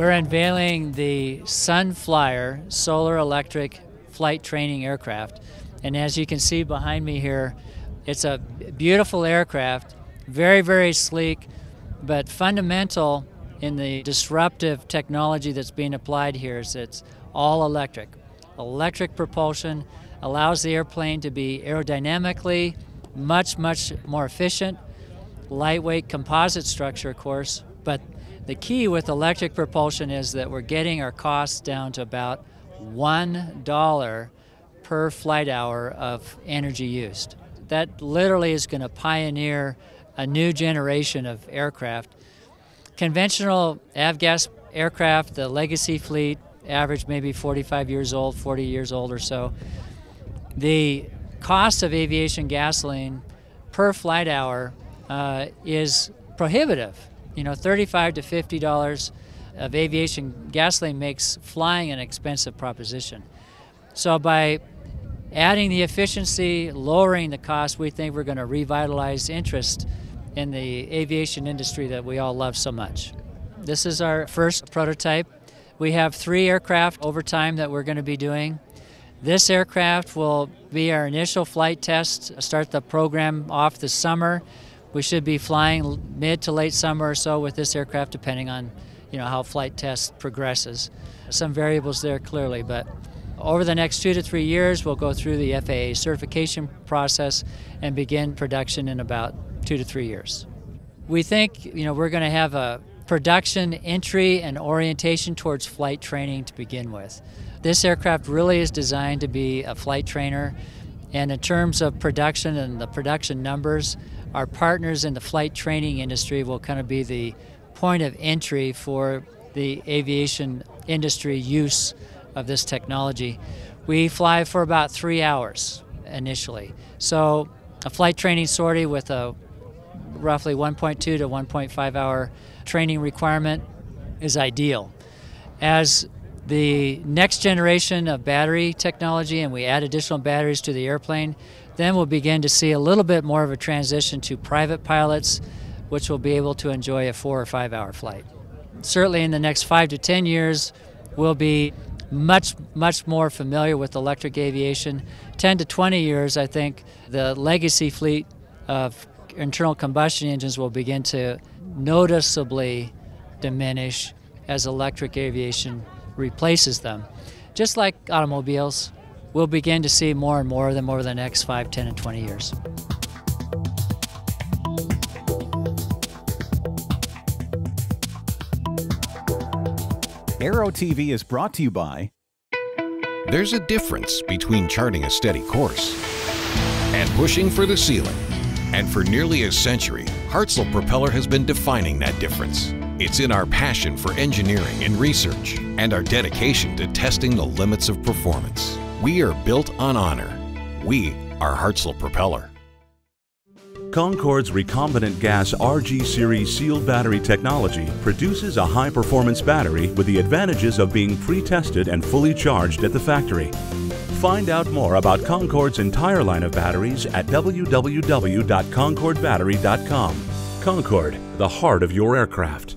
We're unveiling the Sun Flyer solar electric flight training aircraft. And as you can see behind me here, it's a beautiful aircraft, very, very sleek, but fundamental in the disruptive technology that's being applied here is it's all electric. Electric propulsion allows the airplane to be aerodynamically much, much more efficient. Lightweight composite structure, of course, but the key with electric propulsion is that we're getting our costs down to about $1 per flight hour of energy used. That literally is going to pioneer a new generation of aircraft. Conventional avgas aircraft, the legacy fleet, average maybe 45 years old, 40 years old or so. The cost of aviation gasoline per flight hour uh, is prohibitive. You know, 35 to 50 dollars of aviation gasoline makes flying an expensive proposition. So by adding the efficiency, lowering the cost, we think we're going to revitalize interest in the aviation industry that we all love so much. This is our first prototype. We have three aircraft over time that we're going to be doing. This aircraft will be our initial flight test, start the program off this summer. We should be flying mid to late summer or so with this aircraft, depending on you know how flight test progresses. Some variables there clearly, but over the next two to three years, we'll go through the FAA certification process and begin production in about two to three years. We think you know we're going to have a production entry and orientation towards flight training to begin with. This aircraft really is designed to be a flight trainer, and in terms of production and the production numbers, our partners in the flight training industry will kind of be the point of entry for the aviation industry use of this technology. We fly for about three hours initially. So a flight training sortie with a roughly 1.2 to 1.5 hour training requirement is ideal. As the next generation of battery technology and we add additional batteries to the airplane, then we'll begin to see a little bit more of a transition to private pilots, which will be able to enjoy a four or five hour flight. Certainly in the next five to 10 years, we'll be much, much more familiar with electric aviation. 10 to 20 years, I think the legacy fleet of internal combustion engines will begin to noticeably diminish as electric aviation replaces them. Just like automobiles, we'll begin to see more and more of them over the next 5, 10, and 20 years. Aero TV is brought to you by. There's a difference between charting a steady course and pushing for the ceiling. And for nearly a century, Hartzell Propeller has been defining that difference. It's in our passion for engineering and research and our dedication to testing the limits of performance. We are built on honor. We are Hartzell Propeller. Concorde's recombinant gas RG series sealed battery technology produces a high performance battery with the advantages of being pre tested and fully charged at the factory. Find out more about Concorde's entire line of batteries at www.concordebattery.com. Concorde, the heart of your aircraft.